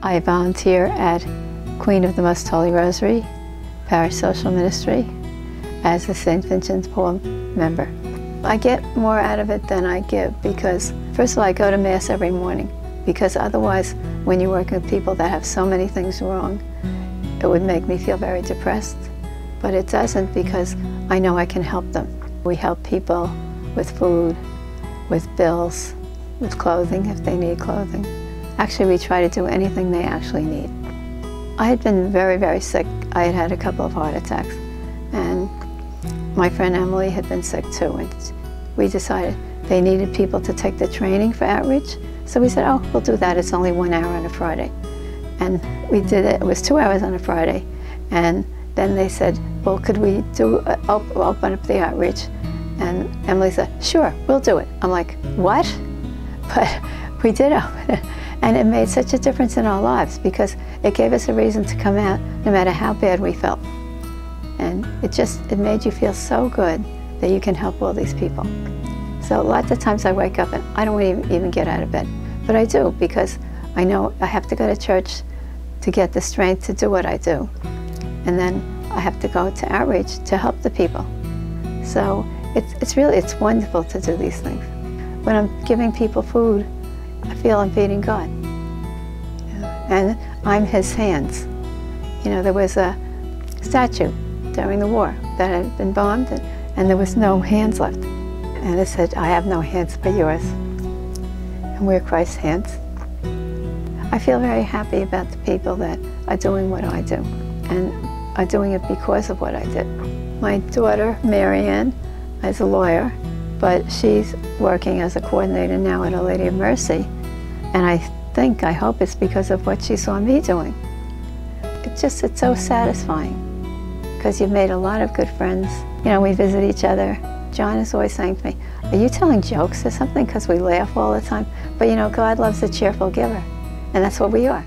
I volunteer at Queen of the Most Holy Rosary Parish Social Ministry as a St. Vincent de Paul member. I get more out of it than I give because, first of all, I go to Mass every morning because otherwise, when you work with people that have so many things wrong, it would make me feel very depressed. But it doesn't because I know I can help them. We help people with food, with bills, with clothing if they need clothing. Actually, we try to do anything they actually need. I had been very, very sick. I had had a couple of heart attacks. And my friend Emily had been sick too. And we decided they needed people to take the training for outreach. So we said, oh, we'll do that. It's only one hour on a Friday. And we did it. It was two hours on a Friday. And then they said, well, could we do uh, open up the outreach? And Emily said, sure, we'll do it. I'm like, what? But we did open it. And it made such a difference in our lives because it gave us a reason to come out no matter how bad we felt. And it just, it made you feel so good that you can help all these people. So lots of times I wake up and I don't even, even get out of bed. But I do because I know I have to go to church to get the strength to do what I do. And then I have to go to outreach to help the people. So it's, it's really, it's wonderful to do these things. When I'm giving people food, I feel I'm feeding God. And I'm his hands. You know, there was a statue during the war that had been bombed and, and there was no hands left. And it said, I have no hands but yours. And we're Christ's hands. I feel very happy about the people that are doing what I do and are doing it because of what I did. My daughter, Marianne, is a lawyer, but she's working as a coordinator now at Our Lady of Mercy. And I think, I hope it's because of what she saw me doing. It's just, it's so satisfying because you've made a lot of good friends. You know, we visit each other. John is always saying to me, are you telling jokes or something? Because we laugh all the time. But you know, God loves a cheerful giver. And that's what we are.